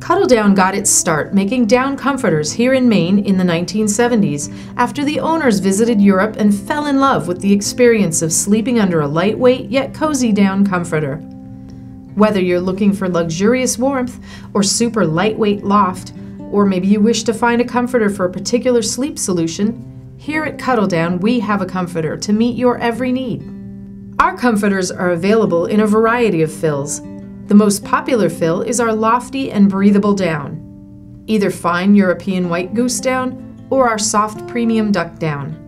Cuddledown got its start making down comforters here in Maine in the 1970s after the owners visited Europe and fell in love with the experience of sleeping under a lightweight yet cozy down comforter. Whether you're looking for luxurious warmth or super lightweight loft, or maybe you wish to find a comforter for a particular sleep solution, here at Cuddledown we have a comforter to meet your every need. Our comforters are available in a variety of fills, the most popular fill is our lofty and breathable down, either fine European white goose down or our soft premium duck down.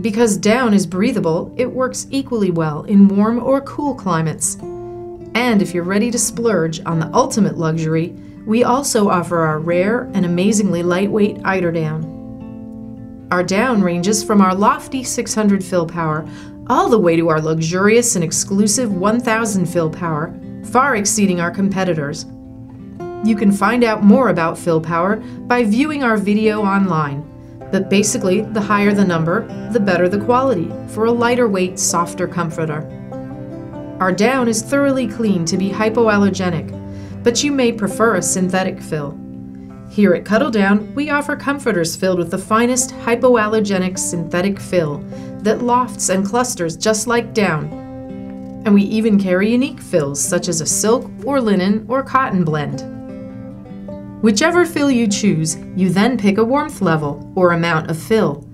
Because down is breathable, it works equally well in warm or cool climates. And if you're ready to splurge on the ultimate luxury, we also offer our rare and amazingly lightweight eiderdown. Our down ranges from our lofty 600 fill power all the way to our luxurious and exclusive 1000 fill power far exceeding our competitors. You can find out more about Fill Power by viewing our video online. But basically, the higher the number, the better the quality for a lighter weight, softer comforter. Our down is thoroughly clean to be hypoallergenic, but you may prefer a synthetic fill. Here at Cuddledown, we offer comforters filled with the finest hypoallergenic synthetic fill that lofts and clusters just like down and we even carry unique fills such as a silk or linen or cotton blend. Whichever fill you choose, you then pick a warmth level or amount of fill.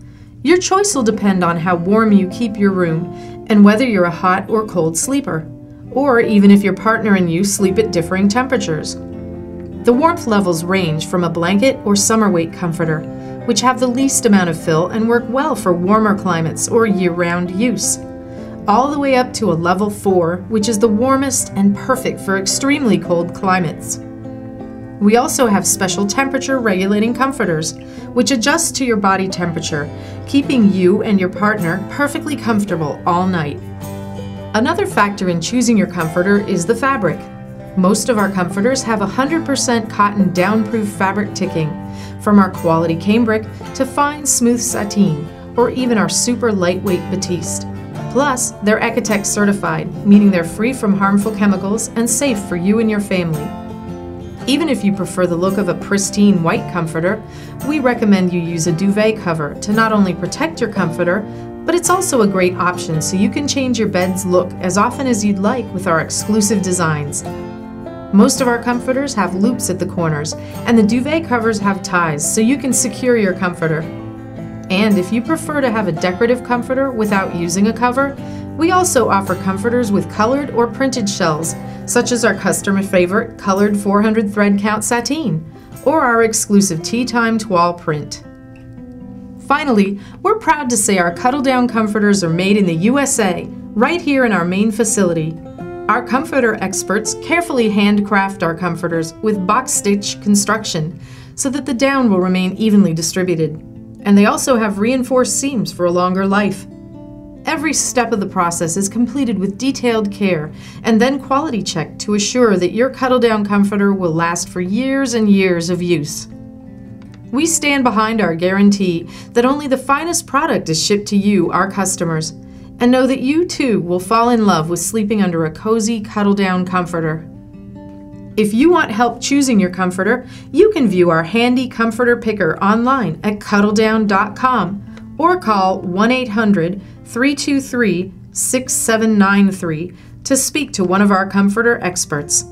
Your choice will depend on how warm you keep your room and whether you're a hot or cold sleeper, or even if your partner and you sleep at differing temperatures. The warmth levels range from a blanket or summer weight comforter, which have the least amount of fill and work well for warmer climates or year round use all the way up to a level 4, which is the warmest and perfect for extremely cold climates. We also have special temperature regulating comforters, which adjust to your body temperature, keeping you and your partner perfectly comfortable all night. Another factor in choosing your comforter is the fabric. Most of our comforters have 100% cotton downproof fabric ticking, from our quality cambric to fine smooth sateen, or even our super lightweight batiste. Plus, they're OEKO-TEX certified, meaning they're free from harmful chemicals and safe for you and your family. Even if you prefer the look of a pristine white comforter, we recommend you use a duvet cover to not only protect your comforter, but it's also a great option so you can change your bed's look as often as you'd like with our exclusive designs. Most of our comforters have loops at the corners, and the duvet covers have ties so you can secure your comforter and if you prefer to have a decorative comforter without using a cover, we also offer comforters with colored or printed shells, such as our customer favorite colored 400 thread count sateen, or our exclusive Tea Time Toile print. Finally, we're proud to say our Cuddledown comforters are made in the USA, right here in our Maine facility. Our comforter experts carefully handcraft our comforters with box stitch construction so that the down will remain evenly distributed and they also have reinforced seams for a longer life. Every step of the process is completed with detailed care and then quality checked to assure that your Cuddledown comforter will last for years and years of use. We stand behind our guarantee that only the finest product is shipped to you, our customers, and know that you too will fall in love with sleeping under a cozy Cuddledown comforter. If you want help choosing your comforter, you can view our handy comforter picker online at cuddledown.com or call 1 800 323 6793 to speak to one of our comforter experts.